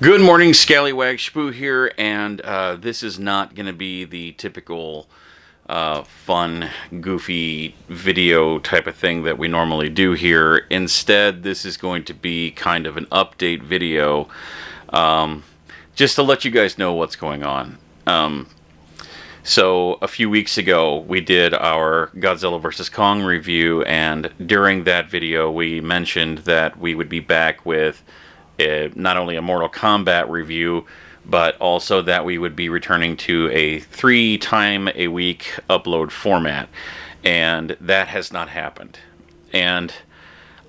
Good morning, Skallywag Shpoo here, and uh, this is not going to be the typical uh, fun, goofy video type of thing that we normally do here. Instead, this is going to be kind of an update video um, just to let you guys know what's going on. Um, so, a few weeks ago, we did our Godzilla vs. Kong review, and during that video, we mentioned that we would be back with a, not only a Mortal Kombat review, but also that we would be returning to a three time a week upload format. And that has not happened. And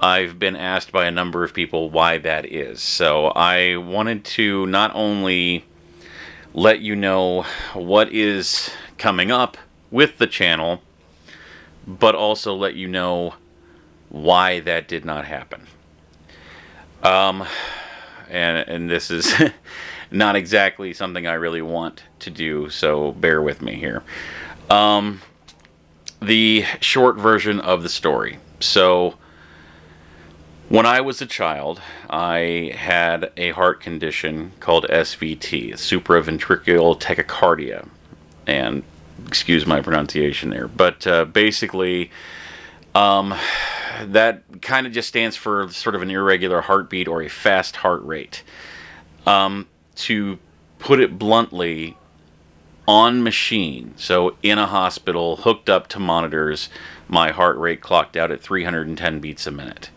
I've been asked by a number of people why that is. So I wanted to not only let you know what is coming up with the channel, but also let you know why that did not happen. Um, and and this is not exactly something I really want to do, so bear with me here. Um, the short version of the story. So, when I was a child, I had a heart condition called SVT, supraventricular tachycardia, and excuse my pronunciation there, but uh, basically. Um, that kind of just stands for sort of an irregular heartbeat or a fast heart rate. Um, to put it bluntly, on machine, so in a hospital, hooked up to monitors, my heart rate clocked out at 310 beats a minute.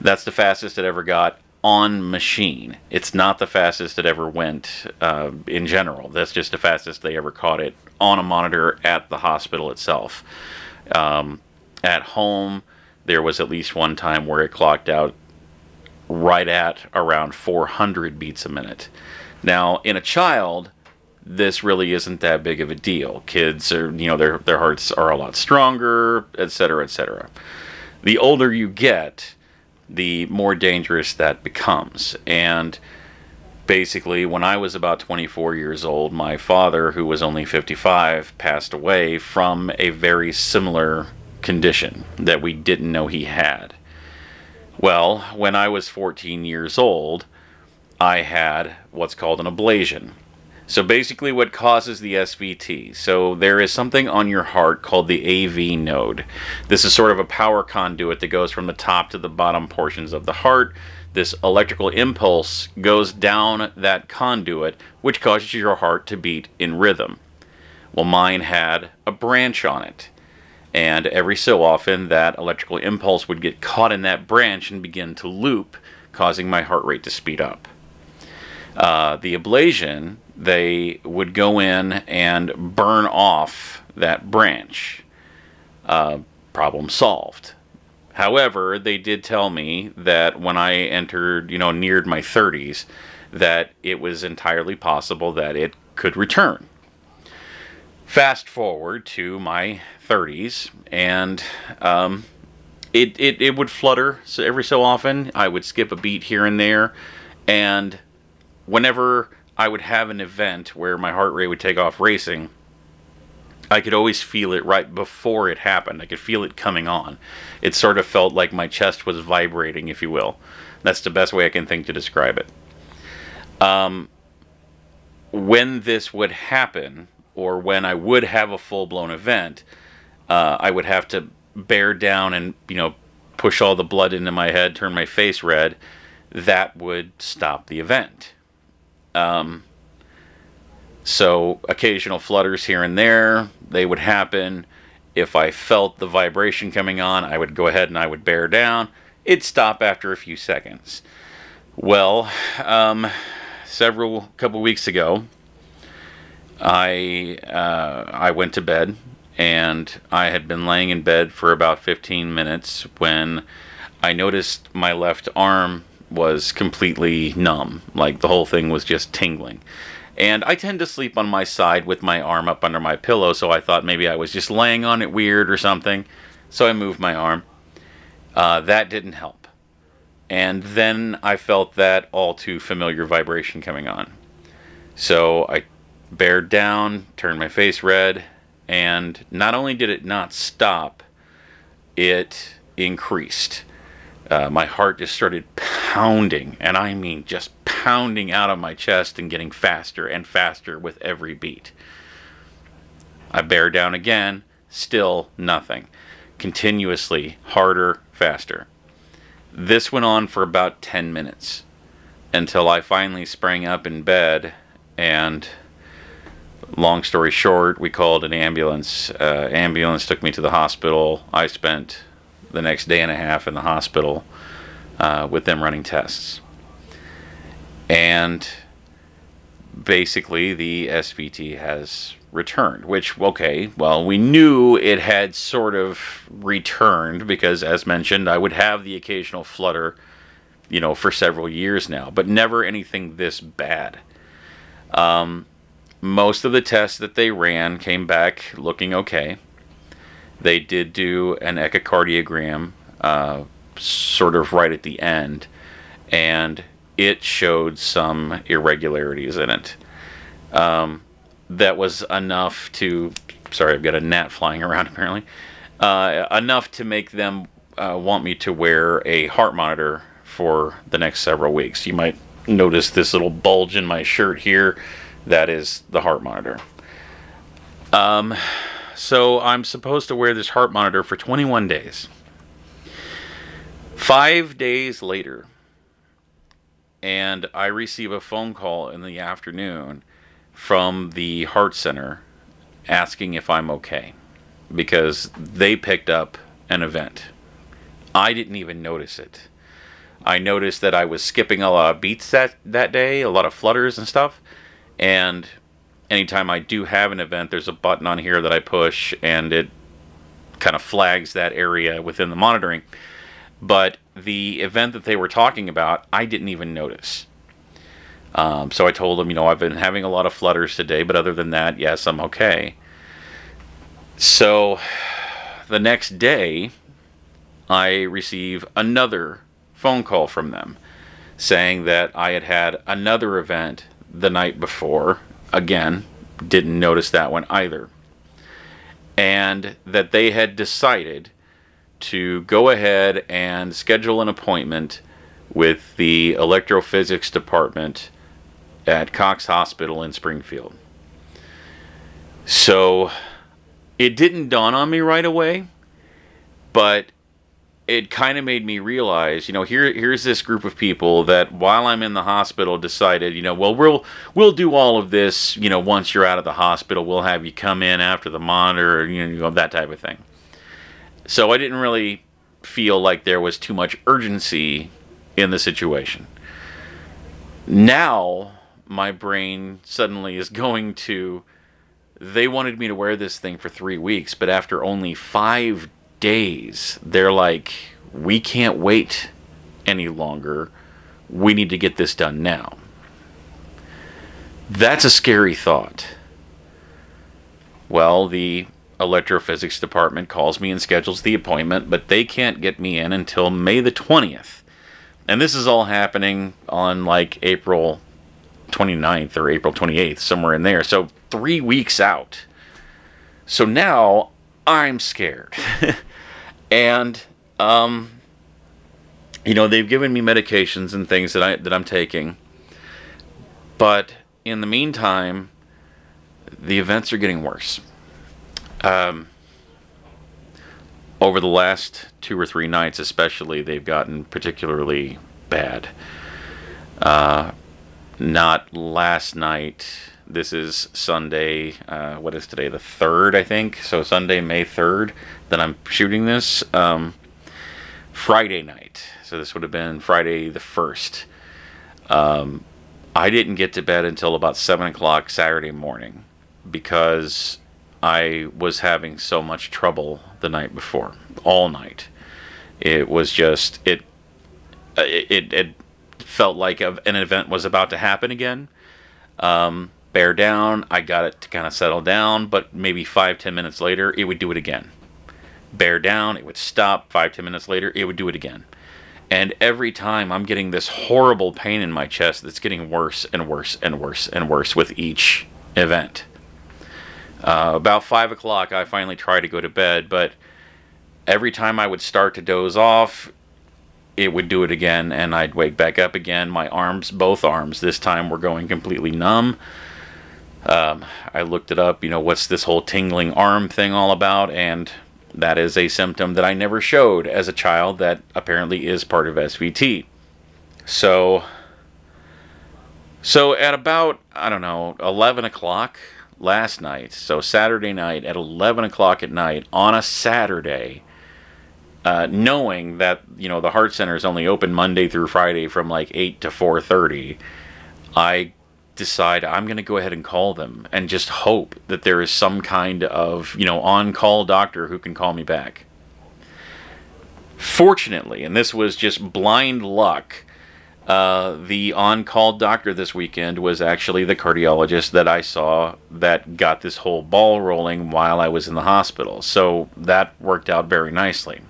That's the fastest it ever got on machine. It's not the fastest it ever went uh, in general. That's just the fastest they ever caught it on a monitor at the hospital itself. Um, at home, there was at least one time where it clocked out right at around 400 beats a minute. Now, in a child, this really isn't that big of a deal. Kids are, you know, their their hearts are a lot stronger, etc., etc. The older you get, the more dangerous that becomes. And basically, when I was about 24 years old, my father, who was only 55, passed away from a very similar condition that we didn't know he had. Well, when I was 14 years old, I had what's called an ablation. So basically, what causes the SVT? So there is something on your heart called the AV node. This is sort of a power conduit that goes from the top to the bottom portions of the heart. This electrical impulse goes down that conduit, which causes your heart to beat in rhythm. Well, mine had a branch on it. And every so often, that electrical impulse would get caught in that branch and begin to loop, causing my heart rate to speed up. Uh, the ablation, they would go in and burn off that branch. Uh, problem solved. However, they did tell me that when I entered, you know, neared my 30s, that it was entirely possible that it could return. Fast forward to my 30s, and um, it, it, it would flutter every so often. I would skip a beat here and there, and whenever I would have an event where my heart rate would take off racing, I could always feel it right before it happened. I could feel it coming on. It sort of felt like my chest was vibrating, if you will. That's the best way I can think to describe it. Um, when this would happen, or when I would have a full blown event, uh, I would have to bear down and you know push all the blood into my head, turn my face red. That would stop the event. Um, so occasional flutters here and there they would happen. If I felt the vibration coming on, I would go ahead and I would bear down. It'd stop after a few seconds. Well, um, several couple weeks ago, I uh, I went to bed and I had been laying in bed for about 15 minutes when I noticed my left arm was completely numb, like the whole thing was just tingling. And I tend to sleep on my side with my arm up under my pillow, so I thought maybe I was just laying on it weird or something. So I moved my arm. Uh, that didn't help. And then I felt that all too familiar vibration coming on. So I bared down, turned my face red, and not only did it not stop, it increased. uh, my heart just started pounding, and I mean just pounding out of my chest and getting faster and faster with every beat. I bear down again, still nothing. Continuously harder, faster. This went on for about 10 minutes until I finally sprang up in bed and long story short, we called an ambulance. Uh, ambulance took me to the hospital. I spent the next day and a half in the hospital uh, with them running tests. And basically, the SVT has returned, which, okay, well, we knew it had sort of returned because, as mentioned, I would have the occasional flutter, you know, for several years now, but never anything this bad. Um, most of the tests that they ran came back looking okay. They did do an echocardiogram uh, sort of right at the end, and it showed some irregularities in it. Um, that was enough to. Sorry, I've got a gnat flying around apparently. Uh, enough to make them uh, want me to wear a heart monitor for the next several weeks. You might notice this little bulge in my shirt here. That is the heart monitor. Um, so I'm supposed to wear this heart monitor for 21 days. Five days later, and I receive a phone call in the afternoon from the heart center asking if I'm okay because they picked up an event. I didn't even notice it. I noticed that I was skipping a lot of beats that, that day, a lot of flutters and stuff. And anytime I do have an event, there's a button on here that I push and it kind of flags that area within the monitoring. But the event that they were talking about, I didn't even notice. Um, so I told them, you know, I've been having a lot of flutters today, but other than that, yes, I'm okay. So the next day, I receive another phone call from them saying that I had had another event the night before. Again, didn't notice that one either. And that they had decided to go ahead and schedule an appointment with the electrophysics department at Cox Hospital in Springfield. So it didn't dawn on me right away, but it kind of made me realize, you know, here here's this group of people that while I'm in the hospital decided, you know, well we'll we'll do all of this, you know, once you're out of the hospital, we'll have you come in after the monitor, you know, that type of thing. So I didn't really feel like there was too much urgency in the situation. Now my brain suddenly is going to they wanted me to wear this thing for 3 weeks, but after only 5 days, they're like, we can't wait any longer. We need to get this done now. That's a scary thought. Well, the electrophysics department calls me and schedules the appointment, but they can't get me in until May the 20th. And this is all happening on like April 29th or April 28th, somewhere in there. So three weeks out. So now I'm scared. and um, you know they've given me medications and things that I that I'm taking, but in the meantime, the events are getting worse. Um, over the last two or three nights, especially, they've gotten particularly bad. Uh, not last night. This is Sunday. Uh, what is today? The third, I think. So Sunday, May third, that I'm shooting this. Um, Friday night. So this would have been Friday the first. Um, I didn't get to bed until about seven o'clock Saturday morning because I was having so much trouble the night before, all night. It was just it. It, it, it felt like an event was about to happen again. Um, bear down. I got it to kind of settle down, but maybe five, ten minutes later, it would do it again. Bear down, it would stop. Five, ten minutes later, it would do it again. And every time I'm getting this horrible pain in my chest that's getting worse and worse and worse and worse with each event. Uh, about five o'clock, I finally try to go to bed, but every time I would start to doze off, it would do it again, and I'd wake back up again. My arms, both arms, this time were going completely numb. Um, I looked it up, you know, what's this whole tingling arm thing all about? And that is a symptom that I never showed as a child that apparently is part of SVT. So, so at about, I don't know, 11 o'clock last night, so Saturday night at 11 o'clock at night on a Saturday, uh, knowing that, you know, the heart center is only open Monday through Friday from like 8 to 4.30, I decide I'm going to go ahead and call them and just hope that there is some kind of, you know, on call doctor who can call me back. Fortunately, and this was just blind luck, uh, the on call doctor this weekend was actually the cardiologist that I saw that got this whole ball rolling while I was in the hospital. So that worked out very nicely.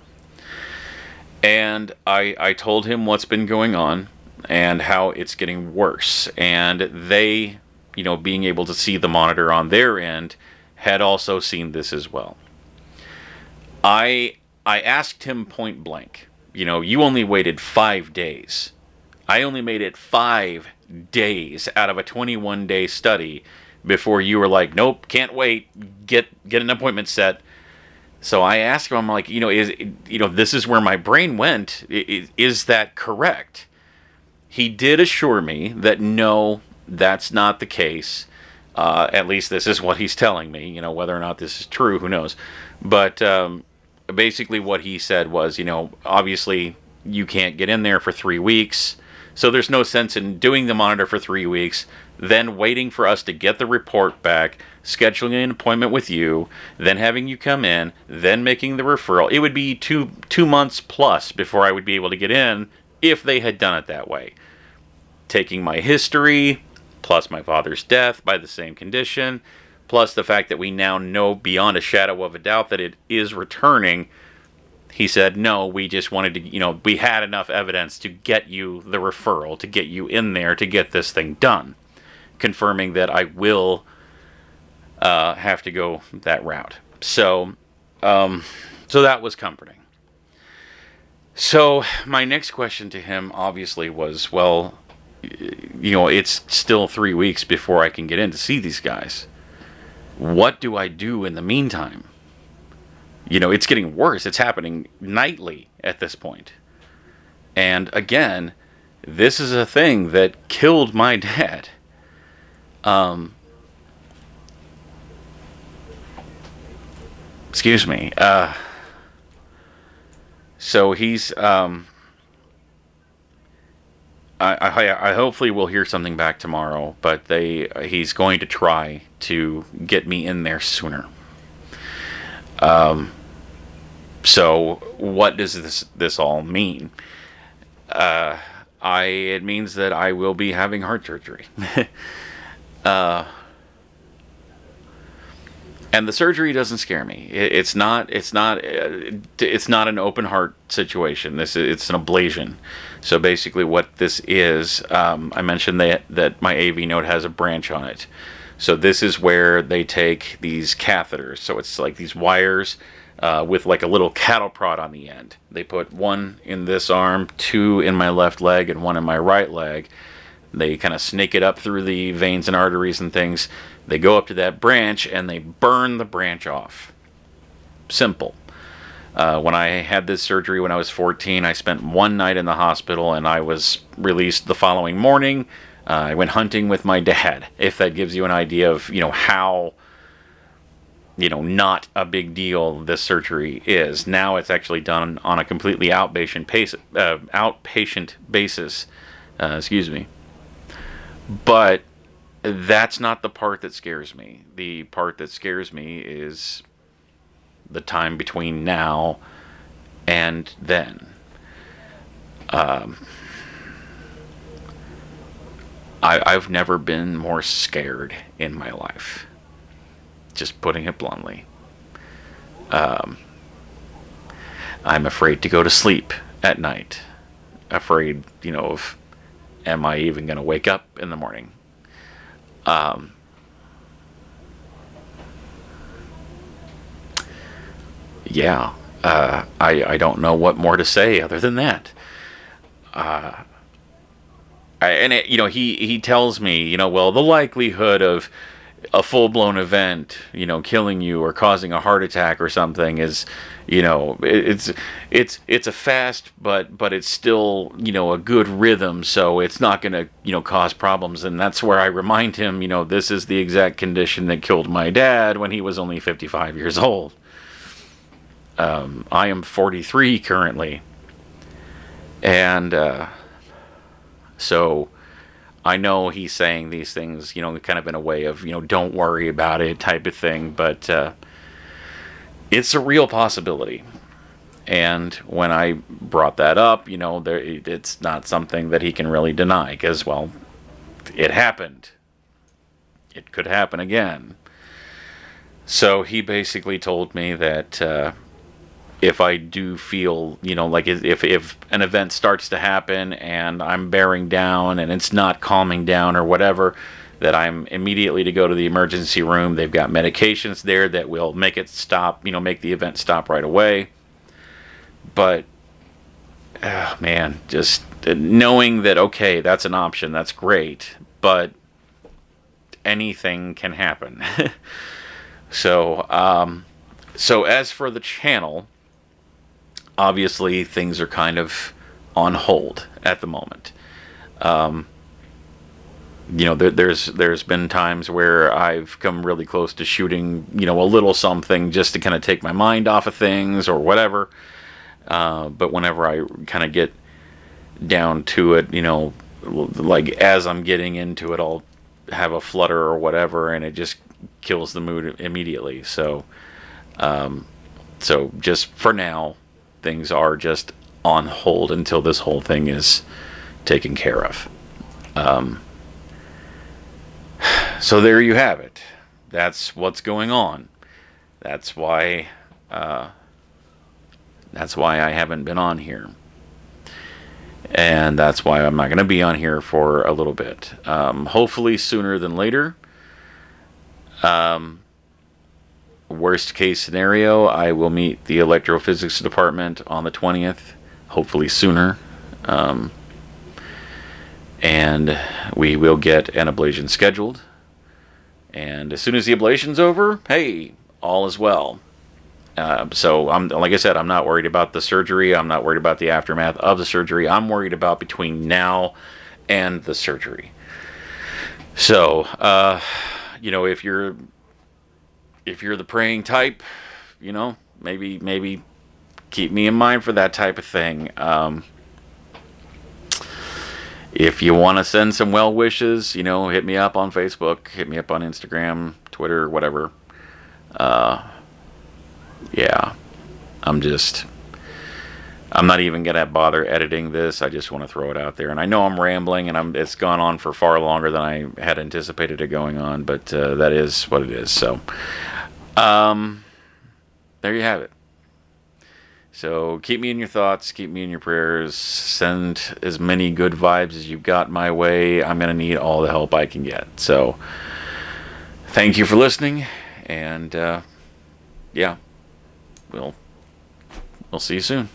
And I, I told him what's been going on and how it's getting worse. And they, you know, being able to see the monitor on their end, had also seen this as well. I I asked him point blank, you know, you only waited five days. I only made it five days out of a 21 day study before you were like, nope, can't wait, get get an appointment set. So I asked him, I'm like, you know, is you know, this is where my brain went. Is, is that correct? He did assure me that no, that's not the case. Uh, at least this is what he's telling me. You know, whether or not this is true, who knows. But um, basically, what he said was, you know, obviously you can't get in there for three weeks. So there's no sense in doing the monitor for three weeks, then waiting for us to get the report back, scheduling an appointment with you, then having you come in, then making the referral. It would be two two months plus before I would be able to get in if they had done it that way. Taking my history, plus my father's death by the same condition, plus the fact that we now know beyond a shadow of a doubt that it is returning, he said, no, we just wanted to, you know, we had enough evidence to get you the referral, to get you in there to get this thing done, confirming that I will uh, have to go that route. So, um, so that was comforting. So my next question to him obviously was, well, you know, it's still three weeks before I can get in to see these guys. What do I do in the meantime? You know, it's getting worse. It's happening nightly at this point. And again, this is a thing that killed my dad. Um, excuse me. Uh, so he's um, I, I, I hopefully will hear something back tomorrow, but they he's going to try to get me in there sooner. Um, so what does this this all mean? Uh, I it means that I will be having heart surgery. uh, and the surgery doesn't scare me. It, it's not. It's not. Uh, it's not an open heart situation. This is, it's an ablation. So basically, what this is, um, I mentioned that that my AV node has a branch on it. So this is where they take these catheters. So it's like these wires uh, with like a little cattle prod on the end. They put one in this arm, two in my left leg, and one in my right leg. They kind of snake it up through the veins and arteries and things they go up to that branch and they burn the branch off. Simple. Uh, when I had this surgery when I was 14, I spent one night in the hospital and I was released the following morning. Uh, I went hunting with my dad. If that gives you an idea of you know how you know not a big deal this surgery is. Now it's actually done on a completely outpatient pace, uh, outpatient basis. Uh, excuse me. But that's not the part that scares me. The part that scares me is the time between now and then. Um, I, I've never been more scared in my life. Just putting it bluntly. Um, I'm afraid to go to sleep at night. Afraid, you know, of am I even going to wake up in the morning? Um, yeah, uh, I, I don't know what more to say other than that. uh, I, and it, you know, he he tells me, you know, well, the likelihood of a full blown event, you know, killing you or causing a heart attack or something is, you know, it's it's it's a fast, but but it's still you know a good rhythm, so it's not going to you know cause problems. And that's where I remind him, you know, this is the exact condition that killed my dad when he was only 55 years old. Um, I am 43 currently, and uh, so I know he's saying these things, you know, kind of in a way of, you know, don't worry about it type of thing, but uh, it's a real possibility. And when I brought that up, you know, there, it's not something that he can really deny because, well, it happened. It could happen again. So he basically told me that uh, if I do feel, you know, like if if an event starts to happen and I'm bearing down and it's not calming down or whatever, that I'm immediately to go to the emergency room. They've got medications there that will make it stop, you know, make the event stop right away. But oh, man, just knowing that okay, that's an option, that's great, but anything can happen. so, um, so as for the channel, obviously things are kind of on hold at the moment. Um, you know, there, there's there's been times where I've come really close to shooting, you know, a little something just to kind of take my mind off of things or whatever. Uh, but whenever I kind of get down to it, you know, like as I'm getting into it, I'll have a flutter or whatever, and it just kills the mood immediately. So, um, so just for now, things are just on hold until this whole thing is taken care of. Um, so there you have it. That's what's going on. That's why. Uh, that's why I haven't been on here. And that's why I'm not going to be on here for a little bit. Um, hopefully sooner than later. Um, worst case scenario, I will meet the electrophysics department on the 20th, hopefully sooner. Um, and we will get an ablation scheduled. And as soon as the ablation's over, hey, all is well. Uh, so I'm like I said, I'm not worried about the surgery. I'm not worried about the aftermath of the surgery. I'm worried about between now and the surgery. So, uh, you know, if you're if you're the praying type, you know, maybe maybe keep me in mind for that type of thing. Um, if you want to send some well wishes, you know, hit me up on Facebook, hit me up on Instagram, Twitter, whatever. Uh, yeah, I'm just, I'm not even gonna bother editing this. I just want to throw it out there, and I know I'm rambling, and I'm it's gone on for far longer than I had anticipated it going on, but uh, that is what it is. So, um, there you have it. So keep me in your thoughts, keep me in your prayers, send as many good vibes as you've got my way. I'm going to need all the help I can get. So thank you for listening, and uh, yeah, we'll, we'll see you soon.